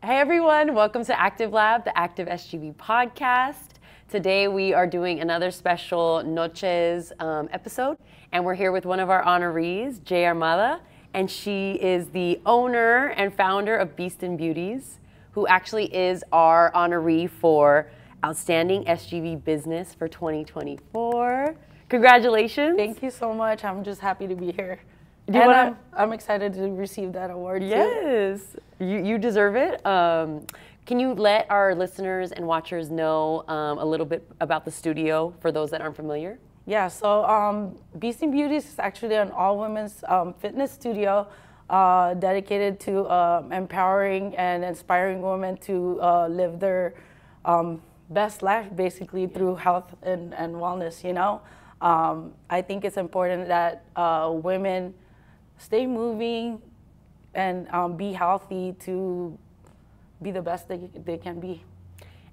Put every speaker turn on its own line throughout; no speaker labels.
Hey everyone, welcome to Active Lab, the Active SGV podcast. Today we are doing another special Noches um, episode, and we're here with one of our honorees, Jay Armada, and she is the owner and founder of Beastin Beauties, who actually is our honoree for Outstanding SGV Business for 2024. Congratulations.
Thank you so much. I'm just happy to be here.
Do you
and I'm, I'm excited to receive that award too.
Yes, you, you deserve it. Um, can you let our listeners and watchers know um, a little bit about the studio for those that aren't familiar?
Yeah, so um, Beastin Beauties is actually an all women's um, fitness studio uh, dedicated to um empowering and inspiring women to uh, live their um, best life basically through health and, and wellness, you know? Um, I think it's important that uh, women stay moving and um, be healthy to be the best they, they can be.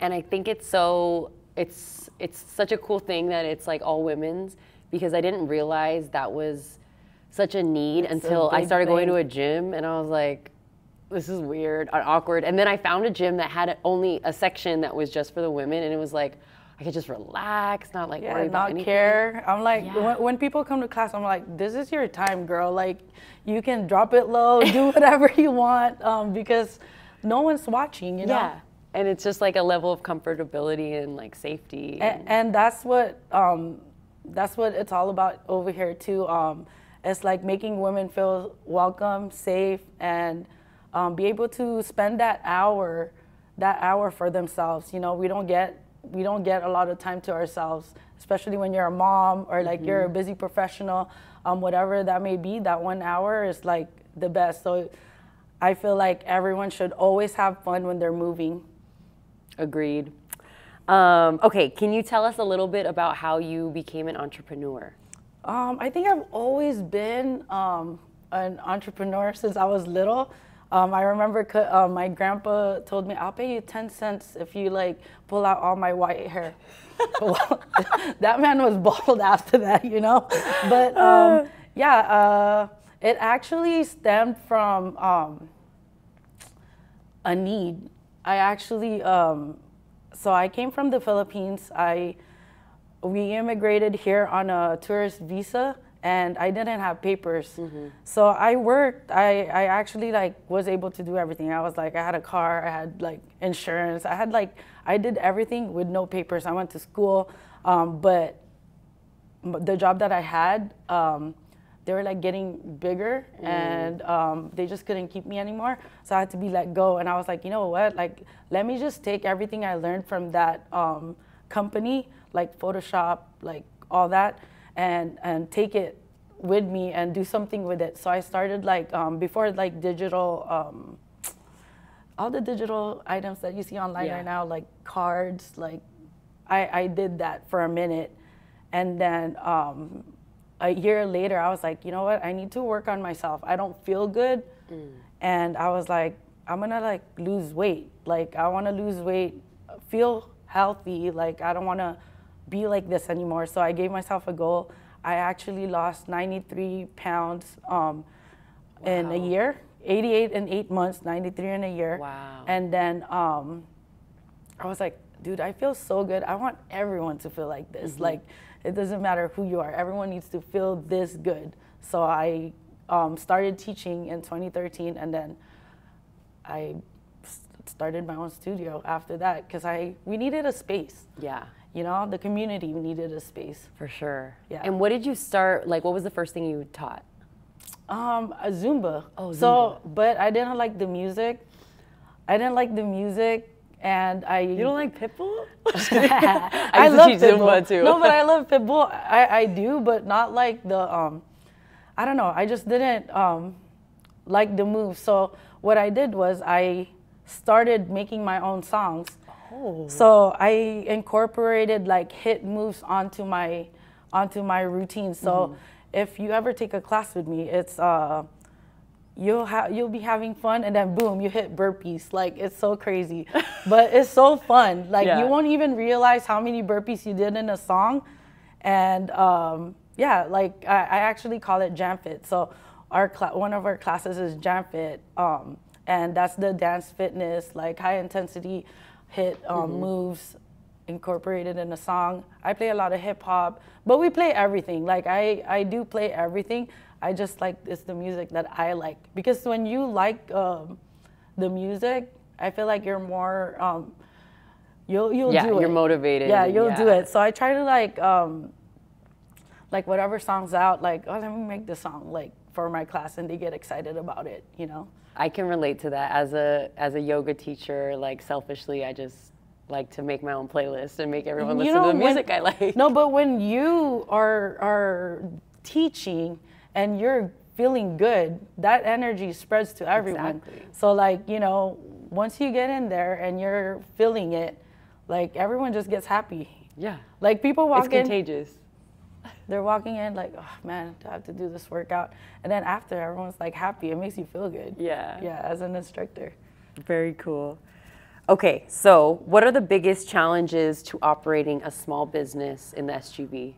And I think it's so it's it's such a cool thing that it's like all women's because I didn't realize that was such a need
It's
until I
big
started going to a gym and I was like this is weird and awkward and then I found a gym that had only a section that was just for the women and it was like I could just relax not like
Yeah,
worry about
not
anything.
care. I'm like,
Yeah.
when, when people come to class, I'm like, this is your time, girl. Like, you can drop it low, do whatever you want, um, because no one's watching, you know.
Yeah. And it's just like a level of comfortability and like safety.
And, and that's what um, that's what it's all about over here too. Um, it's like making women feel welcome, safe, and um, be able to spend that hour, that hour for themselves. You know, we don't get we don't get a lot of time to ourselves, especially when you're a mom or like you're a busy professional, um, whatever that may be. That one hour is like the best. So. I feel like everyone should always have fun when they're moving.
Agreed. Um, okay, can you tell us a little bit about how you became an entrepreneur?
Um, I think I've always been um, an entrepreneur since I was little. Um, I remember uh, my grandpa told me, "I'll pay you ten cents if you like pull out all my white hair." well, that man was bald after that, you know. But um, yeah, uh, it actually stemmed from um, a need. I actually, um, so I came from the Philippines. I we immigrated here on a tourist visa and I didn't have papers. So I worked, I, I actually like was able to do everything. I was like, I had a car, I had like insurance, I had like, I did everything with no papers. I went to school, um, but the job that I had, um, they were like getting bigger and um, they just couldn't keep me anymore. So I had to be let go. And I was like, you know what? Like, let me just take everything I learned from that um, company, like Photoshop, like all that, and and take it with me and do something with it. So I started like um, before like digital. Um, all the digital items that you see online
Yeah.
right now, like cards, like I, I did that for a minute. And then um, a year later, I was like, you know what? I need to work on myself. I don't feel good. And I was like, I'm gonna like lose weight. Like, I wanna lose weight, feel healthy. Like, I don't wanna be like this anymore. So I gave myself a goal. I actually lost 93 pounds um, in a year, 88 in eight months, 93 in a year.
Wow.
And then um, I was like, dude, I feel so good. I want everyone to feel like this.
Mm-hmm.
Like, it doesn't matter who you are, everyone needs to feel this good. So I um, started teaching in 2013, and then I started my own studio after that because I we needed a space.
Yeah,
You know, the community needed a space.
for sure.
Yeah.
And what did you start, like, what was the first thing you taught?
Um, a Zumba.
Oh, zumba.
So, but I didn't like the music. I didn't like the music, and I.
You don't like Pitbull?
I,
I used to
love
teach Zumba
Pitbull.
too.
No, but I love Pitbull. I, I do, but not like the um, I don't know. I just didn't um, like the move. So what I did was I started making my own songs.
Oh.
So I incorporated like HIIT moves onto my onto my routine. So
Mm-hmm.
if you ever take a class with me, it's uh, you'll have you'll be having fun and then boom you hit burpees like it's so crazy but it's so fun like
Yeah.
you won't even realize how many burpees you did in a song and um, yeah like I, I actually call it JamFit so our cla- one of our classes is JamFit um, and that's the dance fitness, like high intensity HIIT um, moves incorporated in a song. I play a lot of hip hop, but we play everything. Like I, I do play everything. I just like it's the music that I like because when you like um, the music, I feel like you're more um, you'll you'll
Yeah,
do it.
you're motivated
Yeah, you'll do it. So I try to like um, like whatever song's out, like oh let me make this song like for my class, and they get excited about it. You know.
I can relate to that as a as a yoga teacher. Like selfishly, I just like to make my own playlist and make everyone
You
listen to
know,
the
when-
music I like.
No, but when you are are teaching and you're feeling good, that energy spreads to everyone.
Exactly.
So like, you know, once you get in there and you're feeling it, like everyone just gets happy.
Yeah,
Like people
it's
walk in,
contagious.
They're walking in like, oh man, I have to do this workout. And then after everyone's like happy, it makes you feel good.
Yeah.
Yeah, as an instructor.
Very cool. Okay, so what are the biggest challenges to operating a small business in the SGV?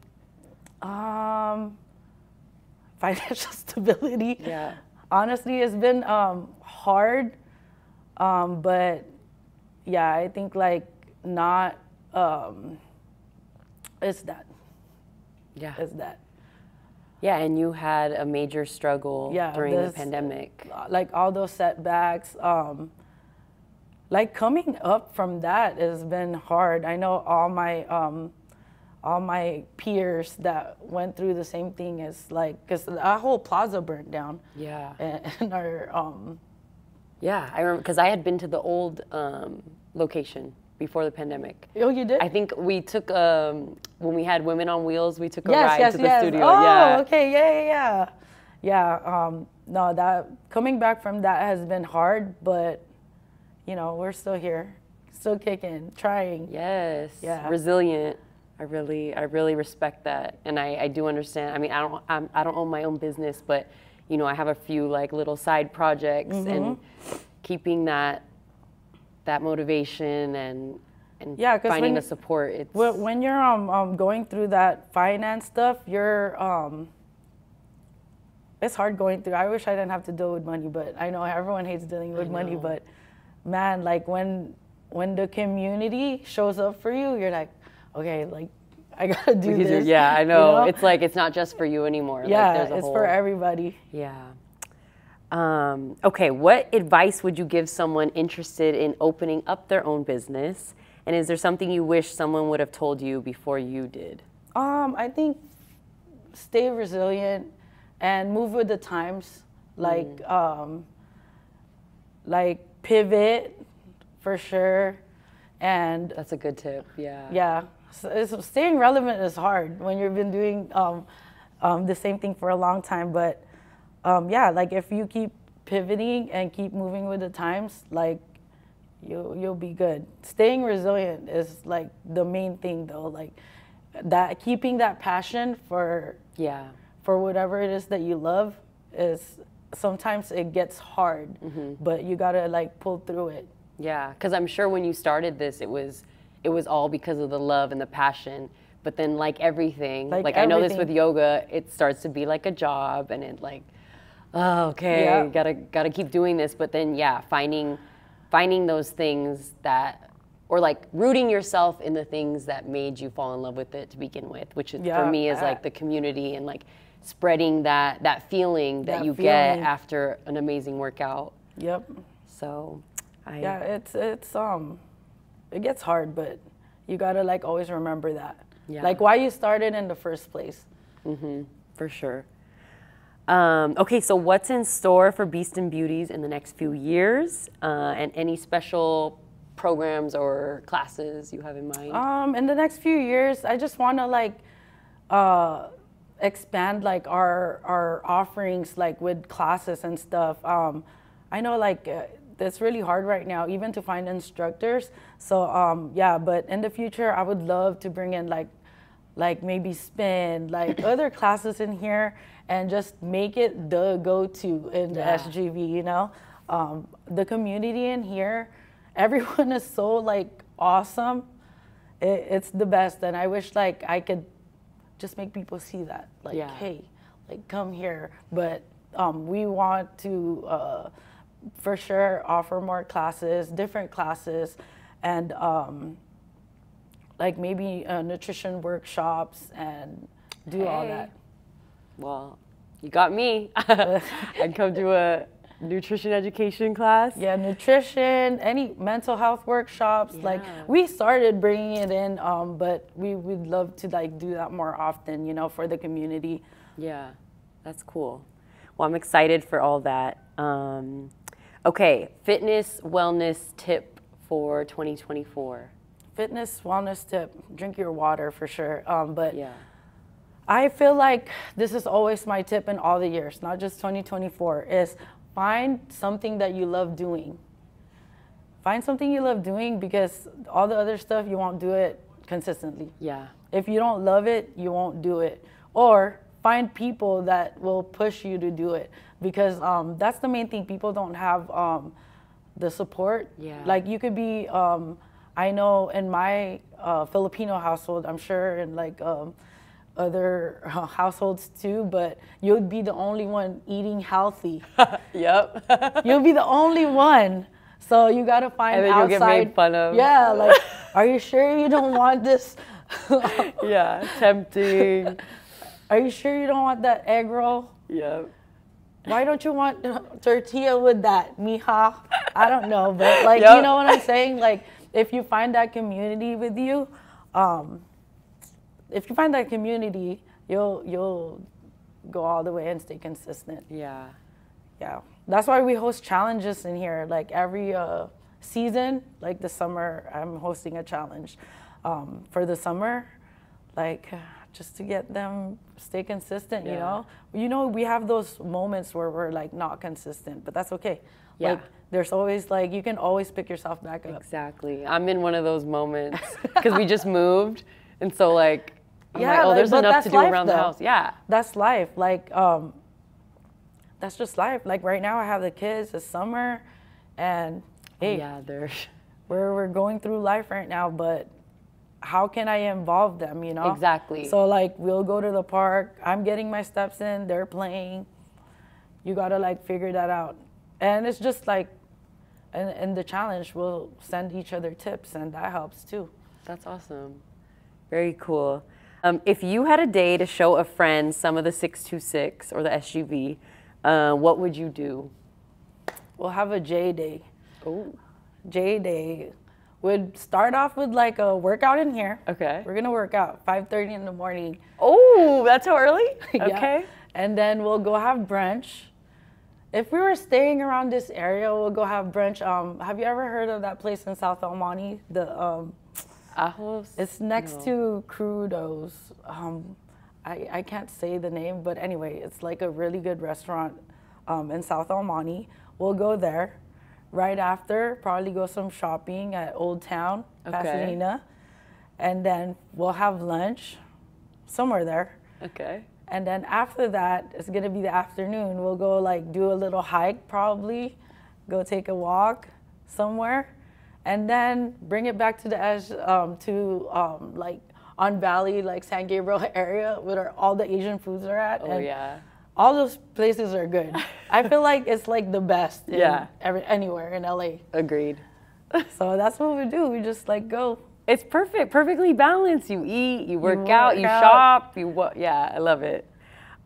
Um, financial stability.
Yeah.
Honestly, it's been um, hard, um, but yeah, I think like not. Um, it's that.
Yeah.
It's that.
Yeah, and you had a major struggle
Yeah,
during the pandemic.
Like all those setbacks. Um, like coming up from that has been hard. I know all my um, all my peers that went through the same thing as like because our whole plaza burned down.
Yeah.
and, and our um,
Yeah, I remember because I had been to the old um, location before the pandemic.
oh you did
I think we took um, when we had Women on Wheels. We took a
yes
ride
yes
to the
yes
studio.
oh
yeah.
okay yeah yeah yeah yeah um, no that coming back from that has been hard but you know we're still here still kicking trying
Yes.
Yeah.
Resilient. I really, I really respect that, and I, I do understand. I mean, I don't, I'm, I don't own my own business, but you know, I have a few like little side projects,
Mm-hmm.
and keeping that, that motivation and and
Yeah,
finding
when-
the support. It's
When, when you're um, um, going through that finance stuff, you're um, it's hard going through. I wish I didn't have to deal with money, but I know everyone hates dealing with money. But man, like when when the community shows up for you, you're like, okay, like I gotta do
because
this.
yeah, I
you
know. It's like it's not just for you anymore.
yeah,
like, there's a
it's
whole,
for everybody.
Yeah. Um, okay, what advice would you give someone interested in opening up their own business? And is there something you wish someone would have told you before you did?
Um, I think stay resilient and move with the times. Like, um, like pivot for sure, and
That's a good tip. Yeah.
yeah, so it's, staying relevant is hard when you've been doing um, um, the same thing for a long time. But um, yeah, like if you keep pivoting and keep moving with the times, like you you'll be good. Staying resilient is like the main thing though. Like that keeping that passion for
Yeah.
for whatever it is that you love is sometimes it gets hard, but you gotta like pull through it.
Yeah. Because I'm sure when you started this, it was it was all because of the love and the passion. But then, like everything, like,
Like
I know this with yoga, it starts to be like a job, and it like, oh, okay,
Yeah.
gotta gotta keep doing this. But then, yeah, finding finding those things that, or like rooting yourself in the things that made you fall in love with it to begin with, which is, for me is like the community and like spreading that that feeling that,
That
you get after an amazing workout.
Yep.
So, I
Yeah, it's it's um, it gets hard, but you gotta like always remember that.
Yeah.
Like why you started in the first place. Mm-hmm.
For sure. Um, okay, so what's in store for Beastin Beauties in the next few years, uh, and any special programs or classes you have in mind?
Um, in the next few years, I just want to like uh, expand like our our offerings like with classes and stuff. Um, I know like uh, it's really hard right now even to find instructors. So um, yeah, but in the future, I would love to bring in like like maybe spin like other classes in here and just make it the go-to in the
Yeah.
SGV. You know, um, the community in here, everyone is so like awesome it, it's the best and i wish like i could just make people see that like
Yeah.
hey like come here but um, we want to uh, for sure offer more classes, different classes, and um, like maybe uh, nutrition workshops and do all that.
Well, you got me. I'd come to a nutrition education class.
Yeah, nutrition, any mental health workshops. Like we started bringing it in, um, but we would love to like do that more often. You know, for the community.
Yeah, that's cool. Well, I'm excited for all that. Um, okay, fitness wellness tip for 2024.
Fitness wellness tip: drink your water for sure. Um, but
Yeah.
I feel like this is always my tip in all the years, not just 2024, is find something that you love doing. Find something you love doing because all the other stuff you won't do it consistently.
Yeah.
If you don't love it, you won't do it. Or find people that will push you to do it because um, that's the main thing. People don't have um, the support.
Yeah.
Like you could be, um, I know in my uh, Filipino household, I'm sure in like um, other uh, households too, but you'll be the only one eating healthy.
Yep.
You'll be the only one. So you gotta find
And then you'll get made fun of.
Yeah, like, are you sure you don't want this?
yeah. Tempting.
Are you sure you don't want that egg roll?
Yep.
Why don't you want tortilla with that, mija? I don't know, but like, you know what I'm saying? Like, if you find that community with you, um, if you find that community, you'll you'll go all the way and stay consistent.
Yeah.
Yeah, that's why we host challenges in here. Like every uh, season, like the summer, I'm hosting a challenge um, for the summer, like just to get them stay consistent. You know, you know, we have those moments where we're like not consistent, but that's okay.
Yeah.
Like there's always like you can always pick yourself back up.
Exactly. I'm in one of those moments because we just moved, and so like, I'm
Yeah,
like, oh,
like,
there's enough to do
life,
around the house. Yeah.
That's life. Like um, that's just life. Like right now, I have the kids. It's summer, and hey,
Yeah. They're.
we're we're going through life right now, but how can I involve them, you know?
Exactly.
So like we'll go to the park, I'm getting my steps in, they're playing. You gotta like figure that out. And it's just like and, and the challenge we'll send each other tips and that helps too.
That's awesome. Very cool. Um, if you had a day to show a friend some of the 626 or the SGV, uh, what would you do?
We'll have a J day.
Oh,
J day would start off with like a workout in here.
okay.
We're gonna work out 5:30 in the morning.
Oh, that's so early?
Yeah.
Okay.
And then we'll go have brunch. If we were staying around this area, we'll go have brunch. Um, have you ever heard of that place in South El Monte? The um,
Ajos?
it's next
No.
to Crudos. Um, I, I can't say the name, but anyway, it's like a really good restaurant um, in South El Monte. We'll go there. Right after, probably go some shopping at Old Town,
Okay.
Pasadena. And then we'll have lunch somewhere there.
Okay.
And then after that, it's gonna be the afternoon. We'll go like do a little hike, probably, go take a walk somewhere, and then bring it back to the edge um, to um, like on Valley, like San Gabriel area, where all the Asian foods are at.
Oh,
and
yeah.
All those places are good. I feel like it's like the best.
Yeah.
Every, anywhere in LA.
Agreed.
So that's what we do. We just like go.
It's perfect, perfectly balanced. You eat, you work
work
out, you
out.
shop, you what? Yeah, I love it.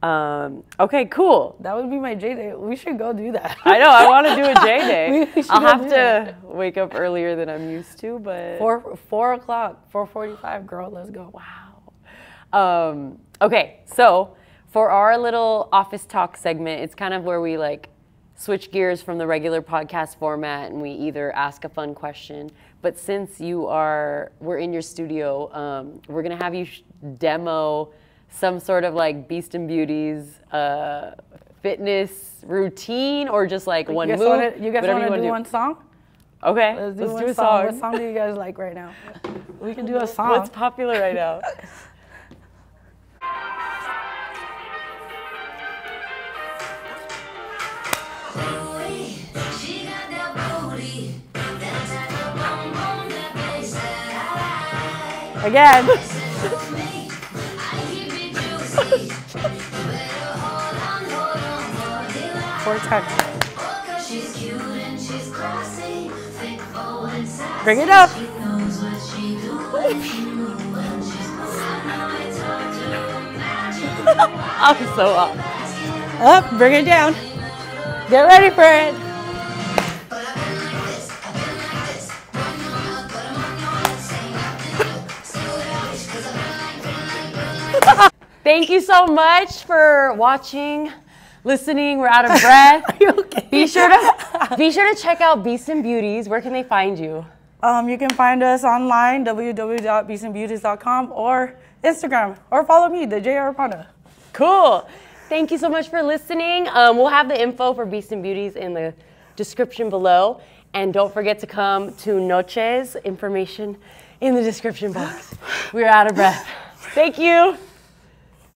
Um, okay, cool.
That would be my J day. We should go do that.
I know. I want to do a J day. I'll have to
that.
wake up earlier than I'm used to, but
Four four o'clock, four forty five. Girl, let's go.
Wow. Um, okay, so for our little office talk segment, it's kind of where we like switch gears from the regular podcast format and we either ask a fun question. But since you are, we're in your studio, um, we're gonna have you sh- demo some sort of like Beastin Beauties uh, fitness routine or just like one
you guys
move.
wanna, you guys want to
wanna
do, one song?
Okay,
Let's do
let's
one
do a
song.
song.
What song do you guys like right now? We can do a song.
What's popular right now?
I know it's hard to imagine.
I'm so up.
Up, bring it down. Get ready for it.
Thank you so much for watching, listening. We're out of breath.
Are you okay?
be sure to be sure to check out Beastin Beauties. Where can they find you?
Um, you can find us online, www.beastandbeauties.com or Instagram, or follow me, the JR Panda.
Cool. Thank you so much for listening. Um, we'll have the info for Beastin Beauties in the description below. And don't forget to come to Noches. Information in the description box. We're out of breath. Thank you.